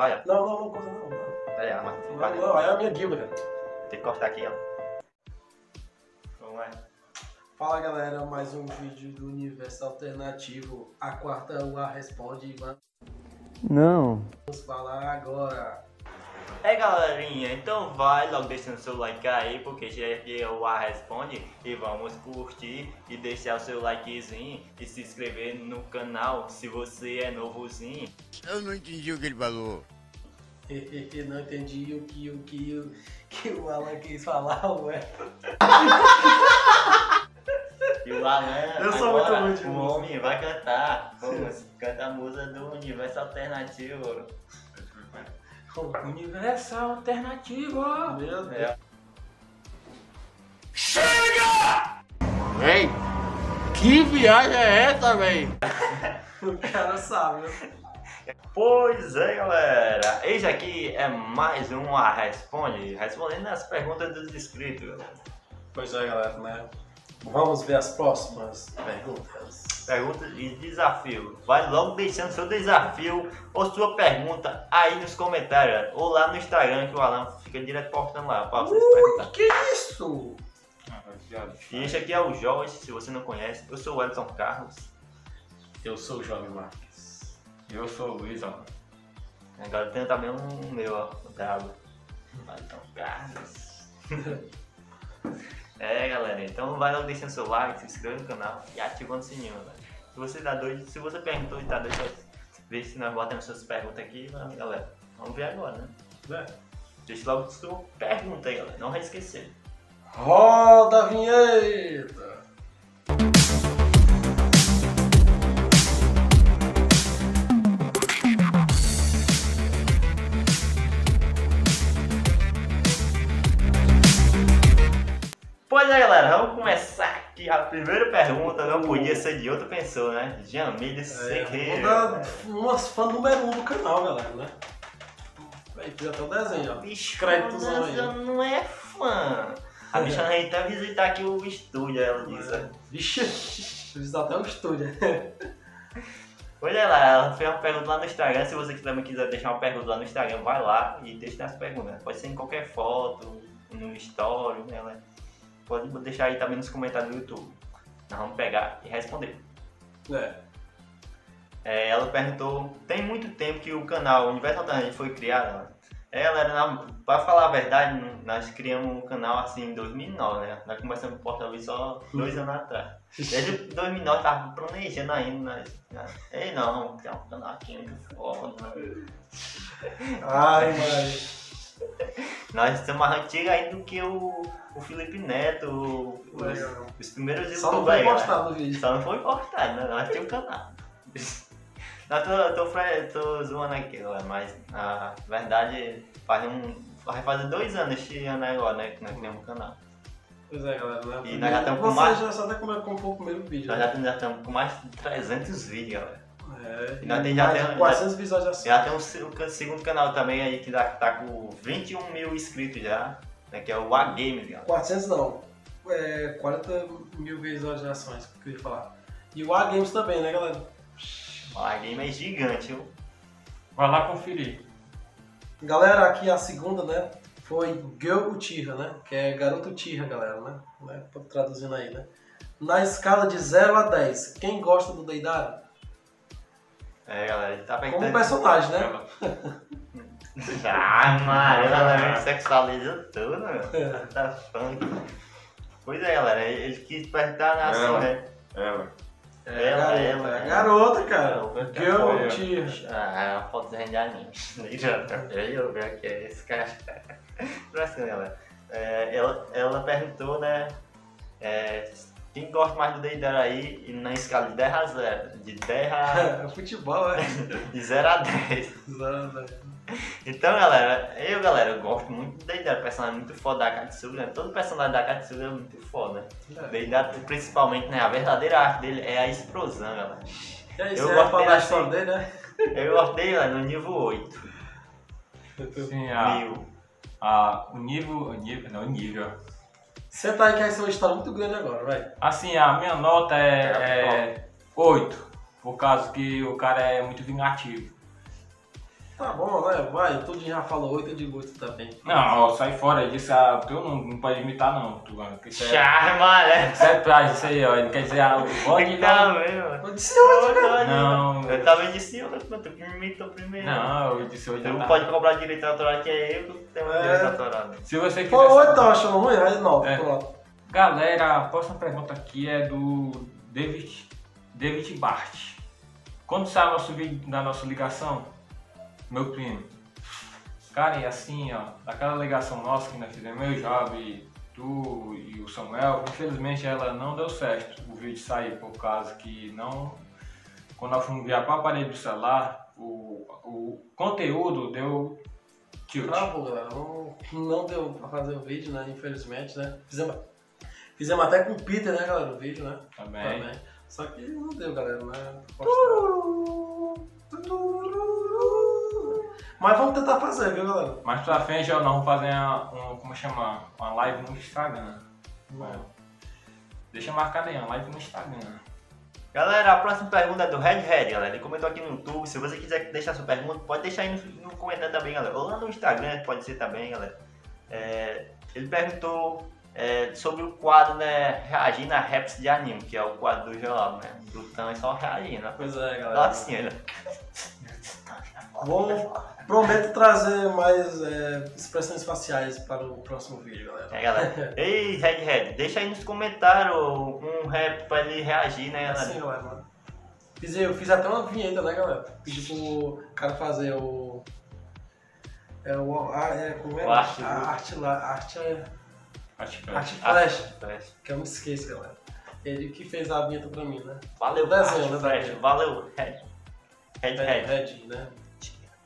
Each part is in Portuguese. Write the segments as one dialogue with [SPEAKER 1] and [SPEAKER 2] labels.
[SPEAKER 1] Ó.
[SPEAKER 2] Não, não, não, conta não. Não,
[SPEAKER 1] Aí, ó, mas
[SPEAKER 2] não,
[SPEAKER 1] vai,
[SPEAKER 2] não, é a minha guilda, cara.
[SPEAKER 1] Tem que cortar aqui, ó. Vamos lá.
[SPEAKER 2] Fala galera, mais um vídeo do Universo Alternativo. A quarta UA responde e vamos
[SPEAKER 3] Não.
[SPEAKER 2] falar agora.
[SPEAKER 1] É galerinha, então vai logo deixando seu like aí, porque já que o A responde e vamos curtir e deixar o seu likezinho e se inscrever no canal se você é novozinho.
[SPEAKER 4] Eu não entendi o que ele falou.
[SPEAKER 2] não entendi o que o que o que o Alan quis falar, ué.
[SPEAKER 1] E o Alan,
[SPEAKER 2] Eu sou
[SPEAKER 1] agora,
[SPEAKER 2] muito de
[SPEAKER 1] o homem vai cantar. Vamos, canta a música do Universo Alternativo. Universo Alternativo.
[SPEAKER 2] Meu Deus.
[SPEAKER 1] É.
[SPEAKER 4] Véi, que viagem é essa, véi?
[SPEAKER 2] O cara sabe, né?
[SPEAKER 1] Pois é, galera. Eis aqui é mais um A Responde, respondendo as perguntas dos inscritos.
[SPEAKER 2] Pois é, galera, né? Vamos ver as próximas perguntas.
[SPEAKER 1] Perguntas e desafio. Vai logo deixando seu desafio ou sua pergunta aí nos comentários ou lá no Instagram que o Alan fica direto postando lá pra vocês perguntar.
[SPEAKER 2] Que isso?
[SPEAKER 1] E este aqui é o Joyce, se você não conhece. Eu sou o Elton Carlos.
[SPEAKER 2] Eu sou o Jovem Marques.
[SPEAKER 5] Eu sou o Luiz, ó.
[SPEAKER 1] Agora tem também um meu, ó, o Dado. Elton Carlos. É, galera, então vai logo deixando seu like, se inscreva no canal e ativando o sininho, galera. Se você tá doido, se você perguntou e tá doido, ver se nós botamos suas perguntas aqui, vamos, galera. Vamos ver agora, né?
[SPEAKER 2] É.
[SPEAKER 1] Deixa logo sua pergunta aí, galera. Não vai esquecer.
[SPEAKER 2] Roda a vinheta!
[SPEAKER 1] A primeira pergunta não podia ser de outra pessoa, né? Jamile
[SPEAKER 2] É,
[SPEAKER 1] Sequeira.
[SPEAKER 2] uma, umas fã número um do canal, galera, né? Aí fiz até o desenho, ó.
[SPEAKER 1] Bicho,
[SPEAKER 2] Créditozão aí.
[SPEAKER 1] ela não é fã. A bicha vai até visitar aqui o estúdio, ela disse.
[SPEAKER 2] É. Vixe, fiz até o estúdio.
[SPEAKER 1] É, lá, ela fez uma pergunta lá no Instagram. Se você também quiser deixar uma pergunta lá no Instagram, vai lá e deixa as perguntas. Pode ser em qualquer foto, no story, né? Ela- Pode deixar aí também nos comentários do YouTube. Nós vamos pegar e responder.
[SPEAKER 2] É.
[SPEAKER 1] É, ela perguntou, tem muito tempo que o canal Universo Alternativo foi criado? né? É, galera, na, pra falar a verdade, nós criamos o canal assim em 2009, né? Nós começamos o Porta Luiz só dois anos atrás. Desde 2009 tava planejando ainda, nós, nós, ei não, tem um canal aqui muito foda.
[SPEAKER 2] Ai, mãe.
[SPEAKER 1] Nós somos mais antigos ainda do que o, o Felipe Neto, o- os, os primeiros
[SPEAKER 2] Só não foi
[SPEAKER 1] galera.
[SPEAKER 2] postado no vídeo.
[SPEAKER 1] Só não foi postado, né? Nós um canal. Não, tô, tô, tô zoando aqui, mas na verdade faz um. Vai fazer dois anos este ano agora, né? Que nós temos um canal.
[SPEAKER 2] Pois é, galera, né?
[SPEAKER 1] E nós já estamos com mais-
[SPEAKER 2] já só até como comprou o primeiro vídeo.
[SPEAKER 1] Nós
[SPEAKER 2] né?
[SPEAKER 1] já, já estamos com mais de 300 vídeos, galera.
[SPEAKER 2] É,
[SPEAKER 1] E nós tem- já tem-
[SPEAKER 2] de 400 visualizações.
[SPEAKER 1] Já tem um, um segundo canal também aí que tá, tá com 21 mil inscritos já, né? Que é o A-Games, galera.
[SPEAKER 2] 400 não. É, 40 mil visualizações, que eu queria falar. E o A-Games também, né, galera?
[SPEAKER 1] O A-Game é gigante, viu?
[SPEAKER 5] Vai lá conferir.
[SPEAKER 2] Galera, aqui a segunda, né? Foi Girl Uchiha, né? Que é garoto Uchiha, galera, né? né? Traduzindo aí, né? Na escala de 0 a 10, quem gosta do Deidara?
[SPEAKER 1] É, galera, ele tá
[SPEAKER 2] Como
[SPEAKER 1] perguntando.
[SPEAKER 2] personagem, né?
[SPEAKER 1] Ah, Maria, ela sexualiza tudo, meu. Tá funk. Pois é, galera, ele quis perguntar na ação, né?
[SPEAKER 5] Ela.
[SPEAKER 1] Ela,
[SPEAKER 2] garota,
[SPEAKER 1] ela,
[SPEAKER 2] é garota, cara. Girl. Uchiha.
[SPEAKER 1] Ah, é uma foto de anime. Eu ver aqui, é esse cara. Pra cima, galera. É, ela, ela perguntou, né? é, quem gosta mais do Deidara aí e na escala de 10 a 0. De 10 a.
[SPEAKER 2] É futebol, é.
[SPEAKER 1] De 0 a 10.
[SPEAKER 2] Zero a 10.
[SPEAKER 1] Então, galera, eu, galera, eu gosto muito do Deidara, personagem muito foda da Katsuga, né? Todo personagem da Katsuga é muito foda, né?
[SPEAKER 2] É.
[SPEAKER 1] Deidara, principalmente, né? A verdadeira arte dele é a explosão, galera.
[SPEAKER 2] E aí,
[SPEAKER 1] Eu gosto
[SPEAKER 2] vai falar
[SPEAKER 1] dele
[SPEAKER 2] a
[SPEAKER 1] assim.
[SPEAKER 2] dele, né?
[SPEAKER 1] Eu gosto dele, galera, no nível 8.
[SPEAKER 5] Sim, a,
[SPEAKER 1] Mil.
[SPEAKER 5] a, o nível. O nível. Não, o nível.
[SPEAKER 2] Senta aí que vai ser uma história muito grande agora, vai.
[SPEAKER 5] Assim, a minha nota é, é 8. Por causa que o cara é muito vingativo.
[SPEAKER 2] Tá bom, né? Vai, tudo já falou 8, eu digo 8 também.
[SPEAKER 5] Não, ó, sai fora. Ele disse, ah, tu não, não pode imitar não, tu, que Isso é,
[SPEAKER 1] Charma, né?
[SPEAKER 5] isso é prazo, isso aí, ó. Ele quer dizer, ah, o bode
[SPEAKER 1] Não,
[SPEAKER 5] não.
[SPEAKER 1] mesmo.
[SPEAKER 2] Eu disse hoje, cara.
[SPEAKER 5] Não,
[SPEAKER 1] Eu também disse outro, mas tu que me imitou primeiro.
[SPEAKER 5] não, eu disse hoje
[SPEAKER 1] Tu não
[SPEAKER 5] tarde.
[SPEAKER 1] pode cobrar direito autoral que é eu que tenho
[SPEAKER 2] É.
[SPEAKER 1] direito autoral.
[SPEAKER 5] Se você quiser...
[SPEAKER 2] Foi 8, tá achando ruim? Aí 9,
[SPEAKER 5] É.
[SPEAKER 2] pronto.
[SPEAKER 5] Galera, a próxima pergunta aqui é do David, David Bart. Quando sai o nosso vídeo da nossa ligação? Meu primo. Cara, e assim, ó, daquela ligação nossa que nós fizemos, eu, Job, tu e o Samuel, infelizmente ela não deu certo o vídeo sair por causa que não. Quando nós fomos enviar para o aparelho do celular, o, o conteúdo deu tilt.
[SPEAKER 2] Travou, galera. Não, não deu pra fazer o vídeo, né? Infelizmente, né? Fizemos, fizemos até com o Peter, né, galera? O vídeo, né?
[SPEAKER 5] Também.
[SPEAKER 2] Também. Só que não deu, galera, né? Mas vamos tentar fazer, viu, galera?
[SPEAKER 5] Mais pra frente, ó, nós vamos fazer uma, uma- como chama? Uma live no Instagram. É. Deixa marcado aí, uma live no Instagram.
[SPEAKER 1] Galera, a próxima pergunta é do Red Red, galera. Ele comentou aqui no YouTube. Se você quiser deixar sua pergunta, pode deixar aí no, no comentário também, galera. Ou lá no Instagram, pode ser também, galera. É, ele perguntou é, sobre o quadro, né, reagindo a raps de anime, que é o quadro do Gelado, né? Do Tan é só reagindo, né?
[SPEAKER 2] Pois é,
[SPEAKER 1] Lá assim, ele.
[SPEAKER 2] Vou, prometo trazer mais é, expressões faciais para o próximo vídeo, galera.
[SPEAKER 1] É, galera. Ei, Red Red, deixa aí nos comentários um rap pra ele reagir, né, galera?
[SPEAKER 2] Assim, galera. mano. Fiz, eu fiz até uma vinheta, né, galera? Pedi pro cara fazer o. É o. A, é, como é?
[SPEAKER 1] O arte-
[SPEAKER 2] a arte lá. Arte é.
[SPEAKER 5] Acho que
[SPEAKER 2] Arte Flash.
[SPEAKER 1] Flash.
[SPEAKER 2] Que eu me esqueço, galera. Ele que fez a vinheta pra mim, né?
[SPEAKER 1] Valeu,
[SPEAKER 2] desenho,
[SPEAKER 1] Arte
[SPEAKER 2] né,
[SPEAKER 1] Flash. Valeu, Red. Red Red.
[SPEAKER 2] Red, né?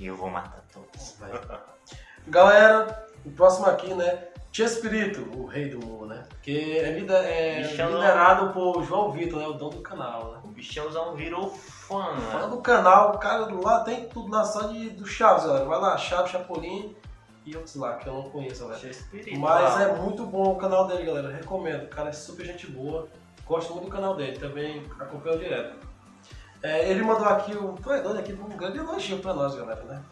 [SPEAKER 1] E eu vou matar todos.
[SPEAKER 2] Galera, o próximo aqui, né? Tia Espírito, o rei do mundo, né? Que é, lida- é
[SPEAKER 1] Bichão.
[SPEAKER 2] liderado por João Vitor, né? O dono do canal, né?
[SPEAKER 1] O bichãozão virou fã,
[SPEAKER 2] Fã do canal, o cara lá tem tudo lá só de, do Chaves, galera. Vai lá, Chaves, Chapolin e outros lá que eu não conheço, galera.
[SPEAKER 1] Espírito.
[SPEAKER 2] Mas é muito bom o canal dele, galera. Recomendo. O cara é super gente boa. Gosto muito do canal dele. Também acompanho direto. É, ele mandou aqui o. Doido aqui um grande elogio pra nós, galera, né?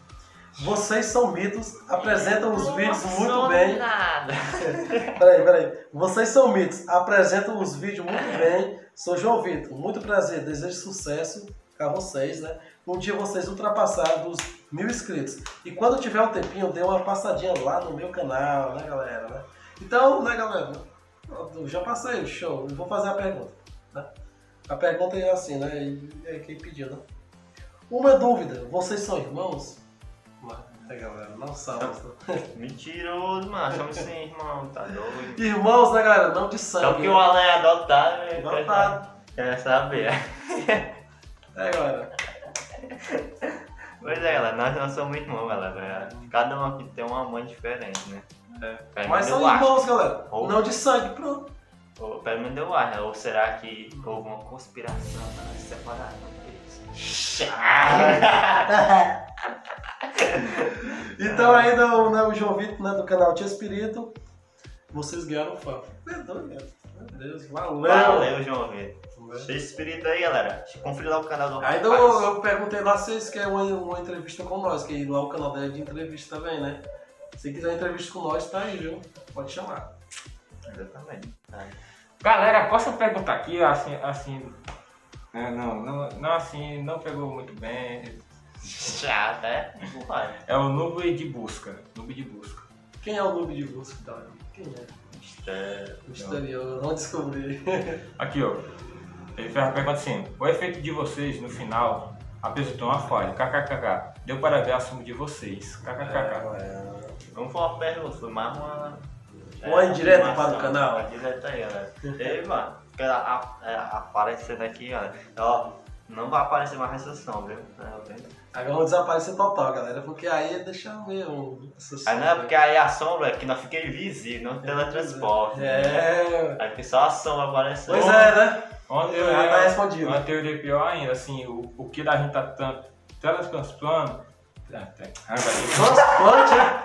[SPEAKER 2] Vocês são mitos, apresentam os vídeos muito bem.
[SPEAKER 1] Nada.
[SPEAKER 2] Peraí, peraí. Vocês são mitos, apresentam os vídeos muito bem. Sou João Vitor, muito prazer, desejo sucesso a vocês, né? Um dia vocês ultrapassaram dos mil inscritos. E quando tiver um tempinho, dê uma passadinha lá no meu canal, né, galera? né? Então, né, galera? Eu já passei, show. Eu vou fazer a pergunta. Né? A pergunta é assim, né? É quem pediu, né? Uma dúvida, vocês são irmãos? É, galera, não são.
[SPEAKER 1] Mentiroso, mano. Somos sim, irmão. Tá doido.
[SPEAKER 2] Irmãos, né, galera? Não de sangue.
[SPEAKER 1] Só que o Alan é adotado, ele quer-
[SPEAKER 2] Adotado.
[SPEAKER 1] quer saber.
[SPEAKER 2] É, galera.
[SPEAKER 1] Pois é, galera. Nós não somos irmãos, galera. Cada um aqui tem uma mãe diferente, né? Pelo
[SPEAKER 2] Mas são irmãos, galera.
[SPEAKER 1] Ou-
[SPEAKER 2] Não de sangue, pronto.
[SPEAKER 1] Ou, pelo menos eu acho. né? Ou será que houve uma conspiração para separar eles?
[SPEAKER 2] Então ainda o, né, o João Vitor, né, do canal Tia Espírito, vocês ganharam fã. É doido, cara. Meu Deus, valeu.
[SPEAKER 1] Valeu, João Vitor. De espírito aí, galera. Confira lá o canal do
[SPEAKER 2] Ainda eu, eu perguntei lá se vocês querem uma, uma entrevista com nós, que lá o canal dele é de entrevista também, né? Se quiser entrevista com nós, tá aí, viu? Pode chamar.
[SPEAKER 1] Exatamente.
[SPEAKER 5] Galera, a próxima pergunta aqui, assim, assim. é, não, não, não assim, não pegou muito bem.
[SPEAKER 1] Chato, é? Vai.
[SPEAKER 5] É o Noob de Busca. Noob de Busca.
[SPEAKER 2] Quem é o noob de busca, galera? Quem é?
[SPEAKER 1] Mistério.
[SPEAKER 2] Misterioso, vamos descobrir.
[SPEAKER 5] Aqui, ó. Ele fez a pergunta assim: O efeito de vocês no final apresentou uma falha. KKKK. Deu para ver a soma de vocês. KKKK.
[SPEAKER 1] Não foi uma pergunta, foi mais uma.
[SPEAKER 2] Uma indireta
[SPEAKER 1] informação.
[SPEAKER 2] para o canal.
[SPEAKER 1] Uma indireta aí, galera. Ei, mano, fica a- a- a- aparecendo aqui, galera. Ó, não vai aparecer mais recepção, viu? É, viu?
[SPEAKER 2] Agora vamos desaparecer total, galera, porque aí deixa mesmo.
[SPEAKER 1] Aí não é porque aí a sombra é que nós fica invisível, não teletransporte. né?
[SPEAKER 2] É.
[SPEAKER 1] Aí fica só a sombra aparecendo.
[SPEAKER 2] Pois é, né?
[SPEAKER 5] Uma teoria,
[SPEAKER 2] tá respondido.
[SPEAKER 5] uma teoria pior ainda, assim, o, o que a gente tá tanto teletransportando.
[SPEAKER 2] Transplante, né?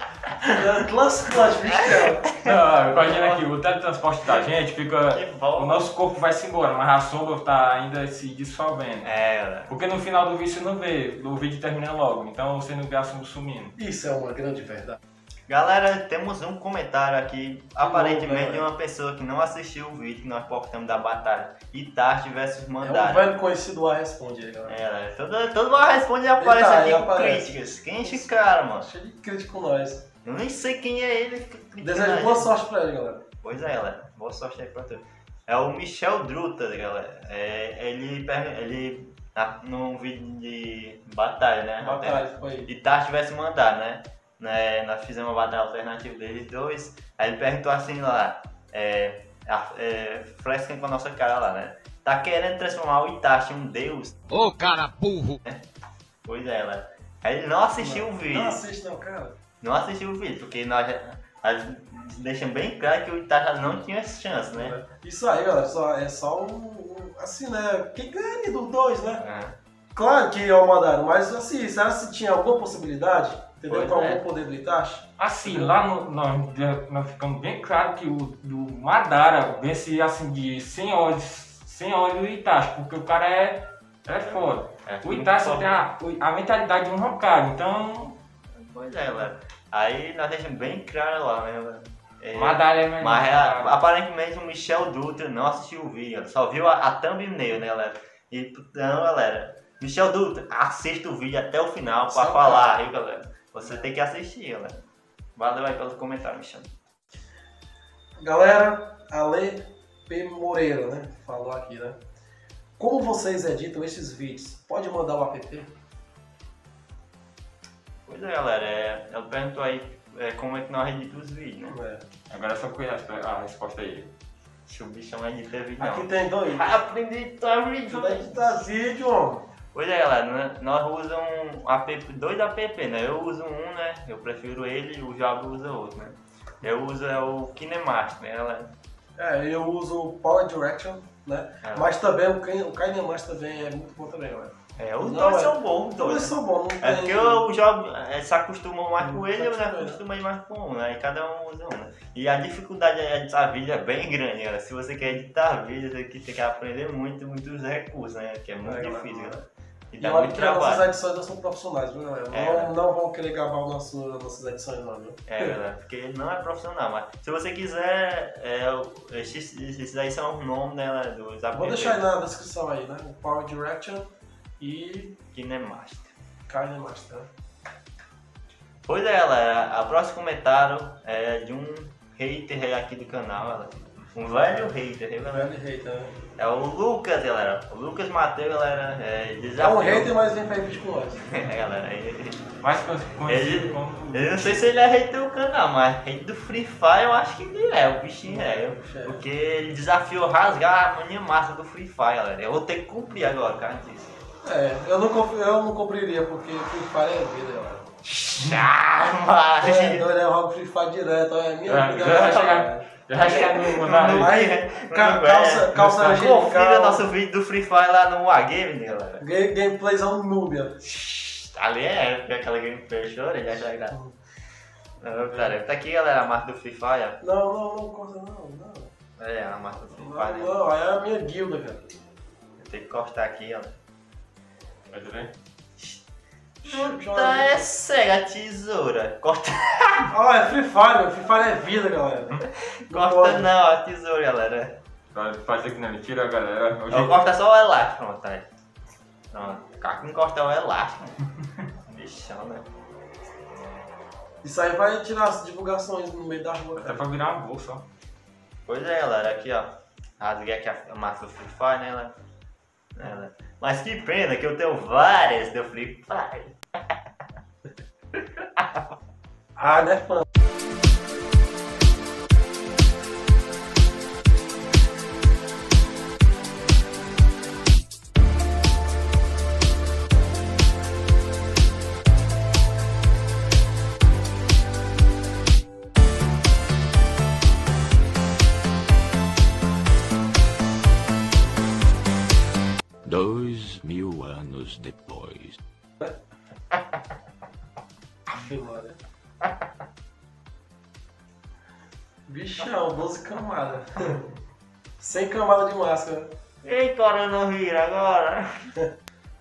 [SPEAKER 2] Plus, bicho.
[SPEAKER 5] Não, imagina aqui, o teletransporte da gente fica. O nosso corpo vai se embora, mas a sombra tá ainda se dissolvendo.
[SPEAKER 1] É, galera.
[SPEAKER 5] Porque no final do vídeo você não vê, o vídeo termina logo, então você não vê a sombra sumindo.
[SPEAKER 2] Isso é uma grande verdade.
[SPEAKER 1] Galera, temos um comentário aqui, aparentemente de uma pessoa que não assistiu o vídeo que nós postamos da batalha. Itachi versus
[SPEAKER 2] É um
[SPEAKER 1] Mandara.
[SPEAKER 2] velho conhecido a responde aí, galera.
[SPEAKER 1] É, galera, todo, todo mundo responde e aparece
[SPEAKER 2] Ele tá,
[SPEAKER 1] aqui com
[SPEAKER 2] aparece.
[SPEAKER 1] críticas. Quem é esse cara, mano?
[SPEAKER 2] Cheio de crítico com nós.
[SPEAKER 1] Eu nem sei quem é ele.
[SPEAKER 2] Desejo
[SPEAKER 1] gente.
[SPEAKER 2] boa sorte pra ele, galera.
[SPEAKER 1] Pois é, galera. Boa sorte aí pra tu. É o Michel Druta, galera. É, ele, ele, na- num vídeo de batalha, né?
[SPEAKER 2] Batalha, foi.
[SPEAKER 1] E Tar tivesse mandar, né? Né? Nós fizemos uma batalha alternativa deles dois. Aí ele perguntou assim lá, é, é, frescando com a nossa cara lá, né? Tá querendo transformar o Itachi em um deus?
[SPEAKER 4] Ô cara burro!
[SPEAKER 1] Pois é, né? Aí ele não assistiu o vídeo.
[SPEAKER 2] Não assiste não, cara.
[SPEAKER 1] Não assistiu o vídeo, porque nós, nós deixamos bem claro que o Itachi não tinha chance, né?
[SPEAKER 2] Isso aí, galera, só, é só um, um- Assim, né? Quem ganha dos dois, né?
[SPEAKER 1] Ah,
[SPEAKER 2] Claro que é o Madara, mas assim, será se tinha alguma possibilidade? Entendeu?
[SPEAKER 1] Pois
[SPEAKER 2] Com
[SPEAKER 1] é.
[SPEAKER 2] algum poder do Itachi?
[SPEAKER 5] Assim, lá no, nós, nós ficamos bem claro que o do Madara vence assim de 100 olhos, 100 olhos do Itachi, porque o cara é, é foda.
[SPEAKER 1] é,
[SPEAKER 5] O Itachi tem a, a mentalidade de um Hokage, então
[SPEAKER 1] Pois é, galera. Aí nós deixamos bem claro lá, né? galera? É,
[SPEAKER 5] o Madara é melhor.
[SPEAKER 1] Mas a- aparentemente o Michel Dutra não assistiu o vídeo, só viu a, a thumbnail, né, galera? Então, galera, Michel Dutra, assista o vídeo até o final pra
[SPEAKER 2] Só
[SPEAKER 1] falar, viu, galera? Você tem que assistir, galera. Valeu aí pelo comentário, Michel.
[SPEAKER 2] Galera, Ale P. Moreira, né? Falou aqui, né? Como vocês editam esses vídeos? Pode mandar o app?
[SPEAKER 1] Pois é, galera, é, ela perguntou aí é, como é que nós editamos os vídeos, né?
[SPEAKER 2] É.
[SPEAKER 5] Agora só conhece a resposta aí.
[SPEAKER 1] Se o bichão edita vídeo,
[SPEAKER 2] Aqui
[SPEAKER 1] não.
[SPEAKER 2] tem dois.
[SPEAKER 1] Aprendi a editar vídeo,
[SPEAKER 2] editar vídeo, homem.
[SPEAKER 1] Pois é, galera, né, nós usamos um app, dois app, né? Eu uso um, né? Eu prefiro ele e o Jabo usa outro, né? Eu uso é o Kinemaster, né, galera?
[SPEAKER 2] É, eu uso o Power Direction, né?
[SPEAKER 1] É.
[SPEAKER 2] Mas também o Kin- o Kinemaster também é muito bom também, galera.
[SPEAKER 1] É, os
[SPEAKER 2] Não,
[SPEAKER 1] dois
[SPEAKER 2] é.
[SPEAKER 1] são bons, os dois.
[SPEAKER 2] são bons, não
[SPEAKER 1] É
[SPEAKER 2] tem...
[SPEAKER 1] porque o jogo é, se acostuma mais com
[SPEAKER 2] Hum,
[SPEAKER 1] ele, eu me
[SPEAKER 2] acostuma, né?
[SPEAKER 1] acostumei mais com um, né? E cada um usa um, né? E a dificuldade de editar vídeo é bem grande, galera. Se você quer editar vídeo, você tem que aprender muito, muitos recursos, né? Que é muito
[SPEAKER 2] É,
[SPEAKER 1] difícil, galera. E
[SPEAKER 2] E
[SPEAKER 1] dá
[SPEAKER 2] olha que as nossas
[SPEAKER 1] trabalho.
[SPEAKER 2] edições não são profissionais, viu, galera?
[SPEAKER 1] É,
[SPEAKER 2] não,
[SPEAKER 1] né?
[SPEAKER 2] não vão querer gabar o nosso, as nossas edições, não, viu?
[SPEAKER 1] É, galera, porque ele não é profissional, mas se você quiser, é, esses, esses aí são os nomes né, dos apps.
[SPEAKER 2] Vou deixar aí na descrição aí, né? O Power Direction e
[SPEAKER 1] Kinemaster.
[SPEAKER 2] Kinemaster. né?
[SPEAKER 1] Pois é, galera, o próximo comentário é de um hater aqui do canal, galera. Um velho hater, viu, galera?
[SPEAKER 2] Velho hater, né?
[SPEAKER 1] É o Lucas, galera. O Lucas Mateus, galera, é
[SPEAKER 2] É um hater, mas vem pra nós.
[SPEAKER 1] É, galera. Ele,
[SPEAKER 5] Mais con- conhecido
[SPEAKER 1] Ele-
[SPEAKER 5] como.
[SPEAKER 1] eu não sei se ele é hater do canal, mas hater do Free Fire eu acho que ele é, o bichinho é. eu-
[SPEAKER 2] É.
[SPEAKER 1] Porque ele desafiou rasgar a mania massa do Free Fire, galera. Eu vou ter que cumprir agora, cara, disso.
[SPEAKER 2] É, eu não, conf- eu não cumpriria, porque Free Fire é vida, galera.
[SPEAKER 1] Ah, mas...
[SPEAKER 2] É, doido, eu jogo Free Fire direto, é minha
[SPEAKER 5] É,
[SPEAKER 2] vida.
[SPEAKER 5] já vai chegar. Já chega no mandar
[SPEAKER 1] Não
[SPEAKER 5] aí.
[SPEAKER 2] Aí,
[SPEAKER 1] Não
[SPEAKER 2] ca-
[SPEAKER 1] vai,
[SPEAKER 2] calça, calça
[SPEAKER 1] Confira
[SPEAKER 2] angelical,
[SPEAKER 1] nosso vídeo do Free Fire lá no Wargame, galera.
[SPEAKER 2] ga- gameplayzão Núbia.
[SPEAKER 1] Ali é épica aquela gameplay, chora, já já já. Não, cara, tá aqui, galera, a marca do Free Fire.
[SPEAKER 2] Não, não, não, corta não, não.
[SPEAKER 1] É, a marca do Free
[SPEAKER 2] Não,
[SPEAKER 1] Fire.
[SPEAKER 2] não, aí é a minha guilda, cara.
[SPEAKER 1] Tem que cortar aqui, ó.
[SPEAKER 5] Vai ver?
[SPEAKER 1] Tá, é cega a tesoura. Corta,
[SPEAKER 2] Ó, é Free Fire. Free Fire é vida, galera.
[SPEAKER 1] corta
[SPEAKER 2] pode.
[SPEAKER 1] não, a tesoura, galera.
[SPEAKER 5] Vai fazer que não é mentira, galera. Hoje
[SPEAKER 1] Eu corta só o elástico, pronto, aí. Pronto, o cara que não corta o elástico. Bichão, né?
[SPEAKER 2] Isso aí vai tirar as divulgações no meio da rua,
[SPEAKER 5] até
[SPEAKER 2] cara.
[SPEAKER 5] pra virar uma bolsa, ó.
[SPEAKER 1] Pois é, galera, aqui ó. Rasguei aqui a massa do Free Fire, né, galera? É, galera? Mas que pena que eu tenho várias do Free Fire.
[SPEAKER 2] Ah, né, fã?
[SPEAKER 4] Dois mil anos depois.
[SPEAKER 2] Maria. Bichão, 12 camadas. Sem camada de máscara.
[SPEAKER 1] Ei, coronavírus, agora.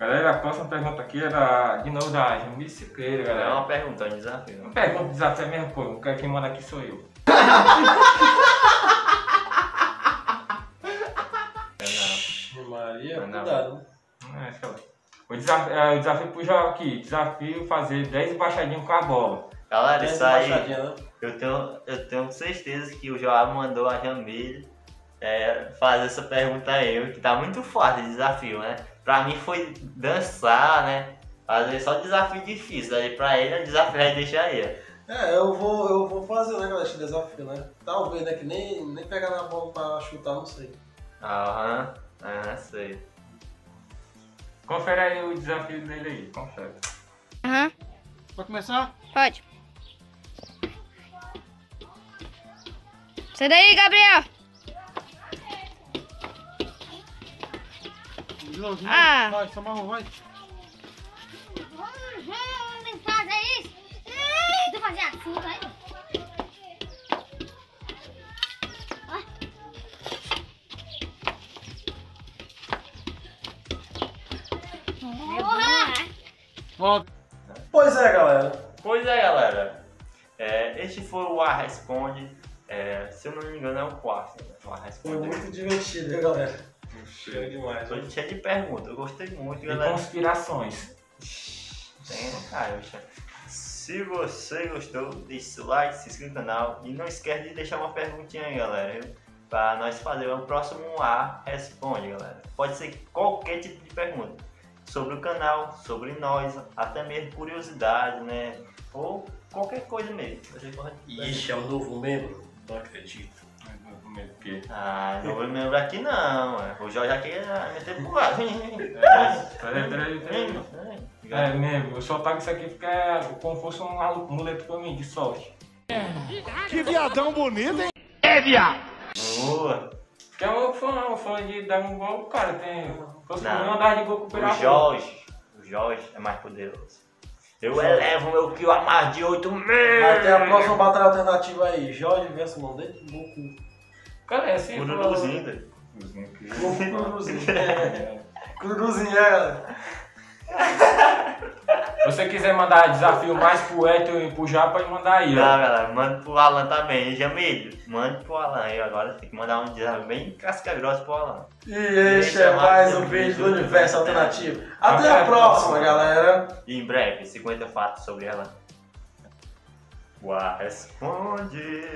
[SPEAKER 5] Galera, a próxima pergunta aqui era de novo da Jamice Siqueira,
[SPEAKER 1] É
[SPEAKER 5] galera.
[SPEAKER 1] uma pergunta, um desafio.
[SPEAKER 5] Uma pergunta, desafio é mesmo, pô. Quem manda aqui sou eu.
[SPEAKER 1] É,
[SPEAKER 2] cuidado.
[SPEAKER 5] É, acho que é. O desafio, é, o desafio pro João aqui. Desafio fazer 10 embaixadinhas com a bola.
[SPEAKER 1] Galera,
[SPEAKER 2] Dez
[SPEAKER 1] isso aí,
[SPEAKER 2] né?
[SPEAKER 1] eu tenho, eu tenho certeza que o João mandou a Jamile é, fazer essa pergunta a eu, que tá muito fácil de desafio, né? Pra mim foi dançar, né? Fazer só desafio difícil, aí pra ele é desafio aí deixa ele.
[SPEAKER 2] É, eu vou, eu vou fazer né, galera, esse desafio, né? Talvez, né? Que nem, nem pegar na bola pra chutar, não sei.
[SPEAKER 1] Aham, aham, sei.
[SPEAKER 5] Confere aí o desafio dele aí, confere.
[SPEAKER 3] Aham,
[SPEAKER 6] Pode começar?
[SPEAKER 3] pode. Sai daí, Gabriel!
[SPEAKER 6] De novo, de novo.
[SPEAKER 3] Ah.
[SPEAKER 6] Vai, só marrom, vai.
[SPEAKER 7] Vamos fazer isso? Tu fazer assim, vai.
[SPEAKER 6] Ó,
[SPEAKER 2] Pois é, galera.
[SPEAKER 1] Pois é, galera. É, este foi o A Responde. É, se eu não me engano, é o quarto. Né? O A
[SPEAKER 2] Foi
[SPEAKER 1] Responde.
[SPEAKER 2] muito divertido, viu, galera? Cheio demais.
[SPEAKER 1] Foi cheio de perguntas. Eu gostei muito,
[SPEAKER 5] E
[SPEAKER 1] galera.
[SPEAKER 5] conspirações.
[SPEAKER 1] Tem, cara, Se você gostou, deixe seu like, se inscreva no canal e não esquece de deixar uma perguntinha aí, galera. Pra nós fazer o próximo A Responde, galera. Pode ser qualquer tipo de pergunta. Sobre o canal, sobre nós, até mesmo curiosidade, né? Ou qualquer coisa mesmo.
[SPEAKER 2] Ixi, é o novo membro? Não acredito.
[SPEAKER 5] Porque
[SPEAKER 1] Ah, não vou me lembrar aqui não. é. O Jorge aqui é meter pro lado.
[SPEAKER 5] Peraí, peraí, peraí. É mesmo, eu só pago isso aqui porque é como se fosse um amuleto pra mim, de sorte.
[SPEAKER 6] que viadão bonito, hein?
[SPEAKER 1] Boa.
[SPEAKER 5] Porque é um fã, um fã de Dragon Ball, cara, tem. Fosse
[SPEAKER 1] Não.
[SPEAKER 5] um andar de Goku
[SPEAKER 1] O. Jorge, o Jorge é mais poderoso. Eu elevo meu kill a mais de 8 mil.
[SPEAKER 2] Vai ter a próxima batalha alternativa aí. Jorge versus Mondete Goku.
[SPEAKER 5] Cara, é assim.
[SPEAKER 1] Cururuzinho, doido.
[SPEAKER 2] Goku Cururuzinho. É. Cururuzinho, é, galera.
[SPEAKER 5] Se você quiser mandar desafio mais pro e pro Já, pode mandar aí,
[SPEAKER 1] Não,
[SPEAKER 5] ó.
[SPEAKER 1] galera, manda pro Alan também. Jamilho, manda pro Alan aí. Agora tem que mandar um desafio bem casca grossa pro Alan.
[SPEAKER 2] E este é mais um vídeo do Universo Alternativo. Até a próxima, galera.
[SPEAKER 1] E em breve, 50 fatos sobre ela. Uau, responde.